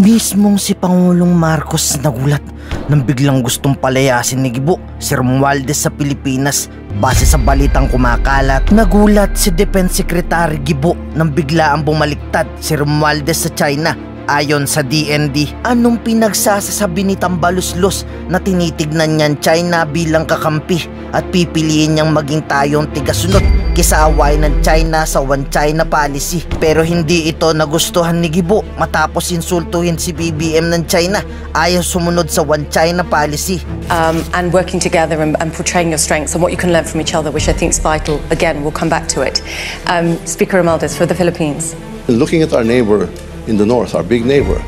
Mismong si Pangulong Marcos nagulat nang biglang gustong palayasin ni Gibo si Romualdez sa Pilipinas base sa balitang kumakalat. Nagulat si Defense Secretary Gibo nang bigla ang bumaliktad si Romualdez sa China Ayon sa DND, anong pinagsasasabi ni Tambaluslos na tinitignan niyan China bilang kakampi at pipiliin niyang maging tayong tigasunod kisa away ng China sa One China policy. Pero hindi ito nagustuhan ni Gibo matapos insultuhin si BBM ng China ayaw sumunod sa One China policy. Um, and working together and, and portraying your strengths and what you can learn from each other, which I think is vital. Again, we'll come back to it. Um, Speaker Romualdez for the Philippines. Looking at our neighbor in the north, our big neighbor,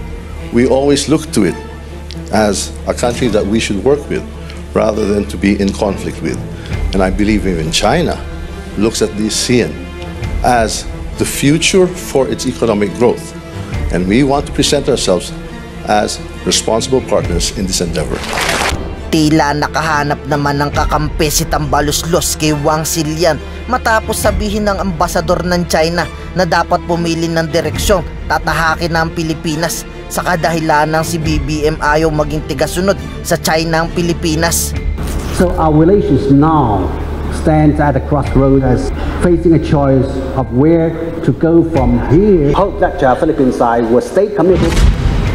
we always look to it as a country that we should work with rather than to be in conflict with. And I believe even China looks at this ASEAN as the future for its economic growth. And we want to present ourselves as responsible partners in this endeavor. Tila nakahanap naman ng kakampi si Tambaluslos kay Wang Silian matapos sabihin ng ambasador ng China na dapat pumili ng direksyon tatahakin ng Pilipinas sa kadahilan ng si BBM ayaw maging tigasunod sa China ang Pilipinas. So our relations now stands at a crossroad as facing a choice of where to go from here. Hope that the Philippine side will stay committed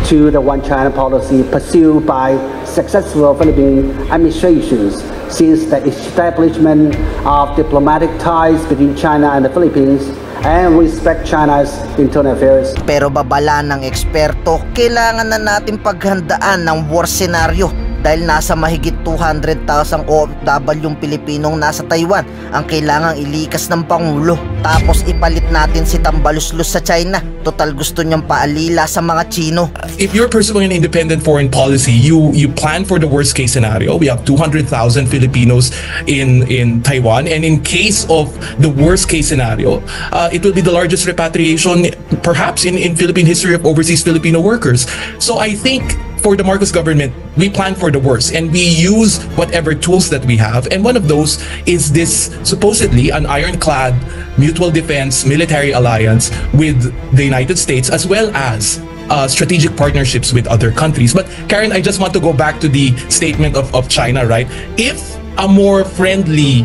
to the One China policy pursued by successful Philippine administrations since the establishment of diplomatic ties between China and the Philippines and respect China's internal affairs. Pero babala ng eksperto, kailangan na natin paghandaan ng war scenario dahil nasa mahigit 200,000 OFW yung Pilipinong nasa Taiwan ang kailangang ilikas ng Pangulo. Tapos ipalit natin si Tambaluslos sa China. Total gusto niyang paalila sa mga Chino. If you're pursuing an independent foreign policy, you you plan for the worst case scenario. We have 200,000 Filipinos in in Taiwan and in case of the worst case scenario, uh, it will be the largest repatriation perhaps in in Philippine history of overseas Filipino workers. So I think for the Marcos government, we plan for the worst and we use whatever tools that we have. And one of those is this supposedly an ironclad mutual defense military alliance with the United States as well as uh, strategic partnerships with other countries. But Karen, I just want to go back to the statement of, of China, right? If a more friendly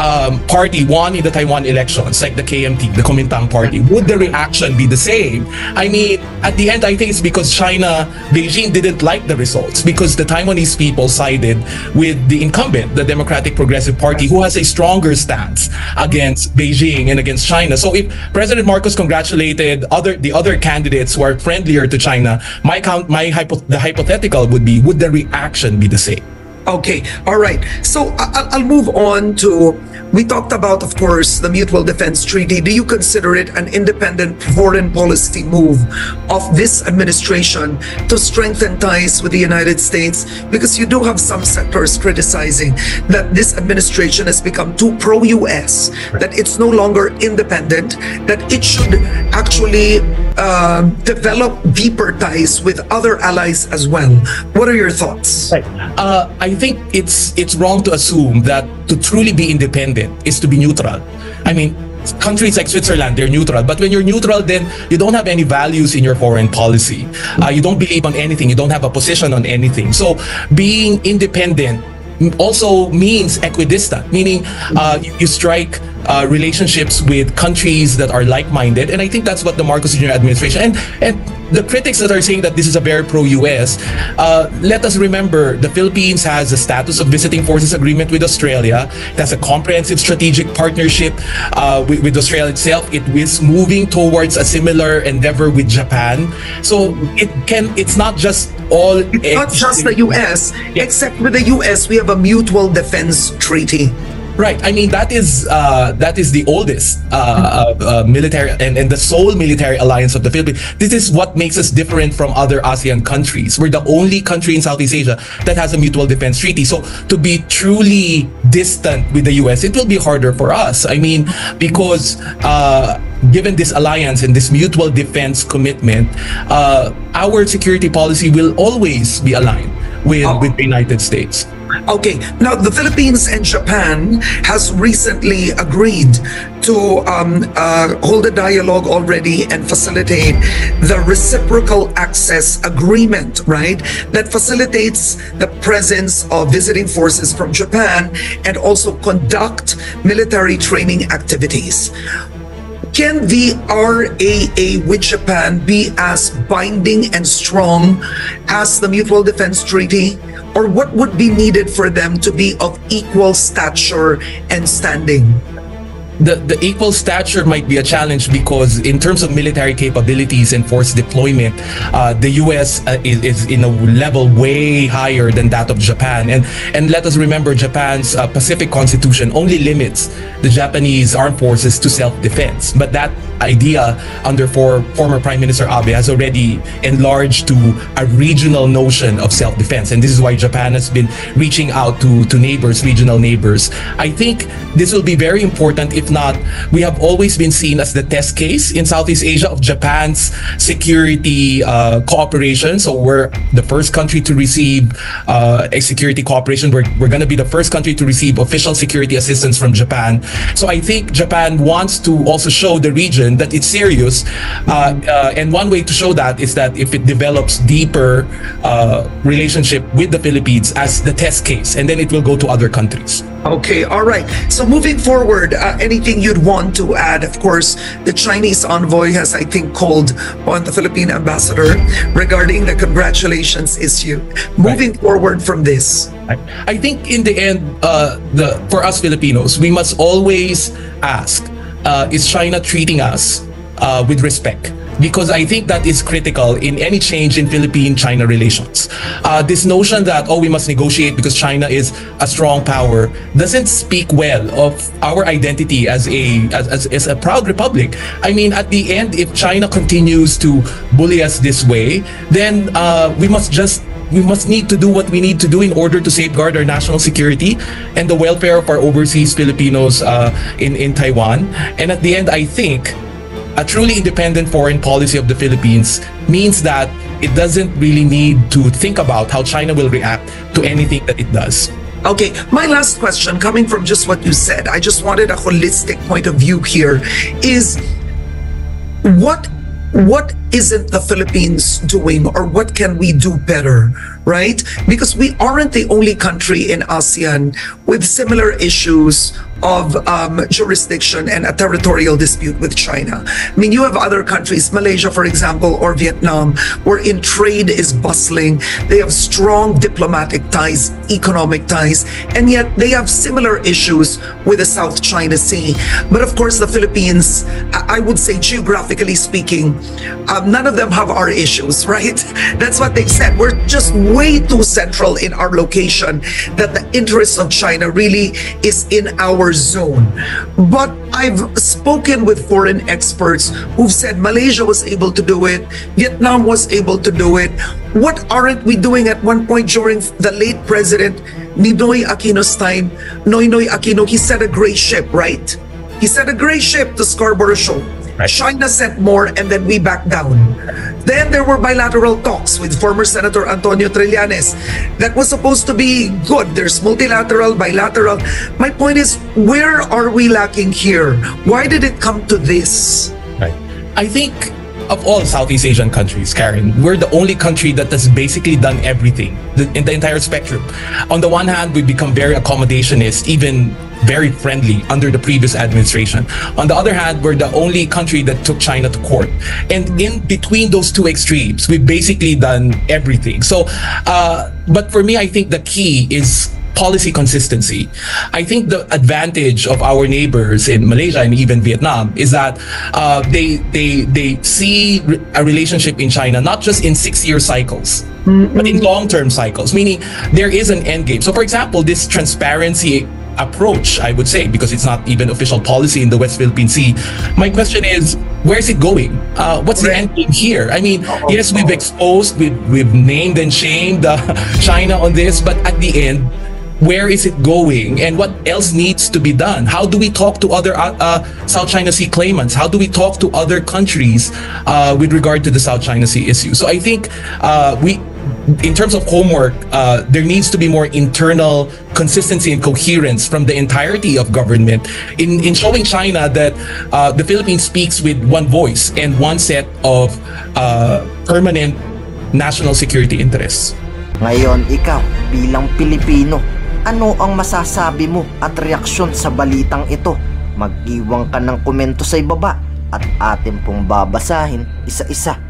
um, party won in the Taiwan elections, like the KMT, the Kuomintang party, would the reaction be the same? I mean, at the end, I think it's because China, Beijing didn't like the results because the Taiwanese people sided with the incumbent, the Democratic Progressive Party, who has a stronger stance against Beijing and against China. So if President Marcos congratulated other the other candidates who are friendlier to China, my count, my hypo, the hypothetical would be, would the reaction be the same? Okay, all right. So I'll move on to. We talked about, of course, the Mutual Defense Treaty. Do you consider it an independent foreign policy move of this administration to strengthen ties with the United States? Because you do have some sectors criticizing that this administration has become too pro US, that it's no longer independent, that it should actually uh, develop deeper ties with other allies as well. What are your thoughts? Uh, I think it's it's wrong to assume that to truly be independent is to be neutral. I mean, countries like Switzerland, they're neutral. But when you're neutral, then you don't have any values in your foreign policy. Uh, you don't believe on anything. You don't have a position on anything. So being independent also means equidistant, meaning uh, you, you strike uh, relationships with countries that are like-minded, and I think that's what the Marcos Jr. administration and and the critics that are saying that this is a very pro-US. Uh, let us remember the Philippines has a status of visiting forces agreement with Australia. It has a comprehensive strategic partnership uh, with, with Australia itself. It is moving towards a similar endeavor with Japan. So it can. It's not just all. It's not just the US, except with the US, we have a mutual defense treaty. Right. I mean, that is uh, that is the oldest uh, uh, military and, and the sole military alliance of the Philippines. This is what makes us different from other ASEAN countries. We're the only country in Southeast Asia that has a mutual defense treaty. So to be truly distant with the U.S., it will be harder for us. I mean, because uh, given this alliance and this mutual defense commitment, uh, our security policy will always be aligned with, Oh. with the United States. Okay, now the Philippines and Japan has recently agreed to um, uh, hold a dialogue already and facilitate the reciprocal access agreement, right? That facilitates the presence of visiting forces from Japan and also conduct military training activities. Can the RAA with Japan be as binding and strong as the Mutual Defense Treaty? Or what would be needed for them to be of equal stature and standing? The, the equal stature might be a challenge because in terms of military capabilities and force deployment, uh, the U.S. Uh, is, is, in a level way higher than that of Japan. And and let us remember Japan's uh, Pacific Constitution only limits the Japanese armed forces to self-defense. But that idea under for former Prime Minister Abe has already enlarged to a regional notion of self-defense. And this is why Japan has been reaching out to, to neighbors, regional neighbors. I think this will be very important if not, we have always been seen as the test case in Southeast Asia of Japan's security uh, cooperation. So we're the first country to receive uh, a security cooperation. We're, we're going to be the first country to receive official security assistance from Japan. So I think Japan wants to also show the region that it's serious. Uh, uh and one way to show that is that if it develops deeper uh, relationship with the Philippines as the test case, and then it will go to other countries. Okay, all right. So moving forward, uh, anything you'd want to add? Of course, the Chinese envoy has, I think, called on the Philippine ambassador regarding the congratulations issue. Moving right. forward from this, I think in the end, uh, the for us Filipinos, we must always ask: uh, Is China treating us uh, with respect? Because I think that is critical in any change in Philippine-China relations. Uh, this notion that, oh, we must negotiate because China is a strong power doesn't speak well of our identity as a, as, as, as a proud republic. I mean, at the end, if China continues to bully us this way, then uh, we must just we must need to do what we need to do in order to safeguard our national security and the welfare of our overseas Filipinos uh, in, in Taiwan. And at the end, I think a truly independent foreign policy of the Philippines means that it doesn't really need to think about how China will react to anything that it does. Okay, my last question, coming from just what you said, I just wanted a holistic point of view here, is what what isn't the Philippines doing or what can we do better, right? Because we aren't the only country in ASEAN with similar issues of um, jurisdiction and a territorial dispute with China. I mean, you have other countries, Malaysia, for example, or Vietnam, wherein trade is bustling. They have strong diplomatic ties, economic ties, and yet they have similar issues with the South China Sea. But of course, the Philippines, I would say geographically speaking, um, none of them have our issues, right? That's what they said. We're just way too central in our location that the interests of China really is in our zone. But I've spoken with foreign experts who've said Malaysia was able to do it, Vietnam was able to do it. What aren't we doing at one point during the late president Ninoy Aquino's time? Noynoy Aquino, he said a gray ship, right? He said a gray ship to Scarborough Shoal. China sent more and then we backed down. Then there were bilateral talks with former Senator Antonio Trillanes that was supposed to be good. There's multilateral, bilateral. My point is, where are we lacking here? Why did it come to this? Right. I think of all Southeast Asian countries, Karen, we're the only country that has basically done everything in the entire spectrum. On the one hand, we've become very accommodationist, even very friendly under the previous administration. On the other hand, we're the only country that took China to court. And in between those two extremes, we've basically done everything. So, uh, but for me, I think the key is policy consistency. I think the advantage of our neighbors in Malaysia and even Vietnam is that uh, they they they see a relationship in China not just in six-year cycles, mm-hmm. but in long-term cycles. Meaning there is an end game. So, for example, this transparency approach, I would say, because it's not even official policy in the West Philippine Sea. My question is, where's it going? Uh, what's the end game here? I mean, yes, we've exposed, we've, we've named and shamed uh, China on this, but at the end, where is it going and what else needs to be done? How do we talk to other uh, uh, south china sea claimants? How do we talk to other countries uh, with regard to the south china sea issue? So i think uh, we in terms of homework, uh, there needs to be more internal consistency and coherence from the entirety of government in, in showing China that uh, the Philippines speaks with one voice and one set of permanent national security interests. Ngayon, ikaw, bilang Pilipino, ano ang masasabi mo at reaksyon sa balitang ito? Mag-iwang ka ng komento sa ibaba at atin pong babasahin isa-isa.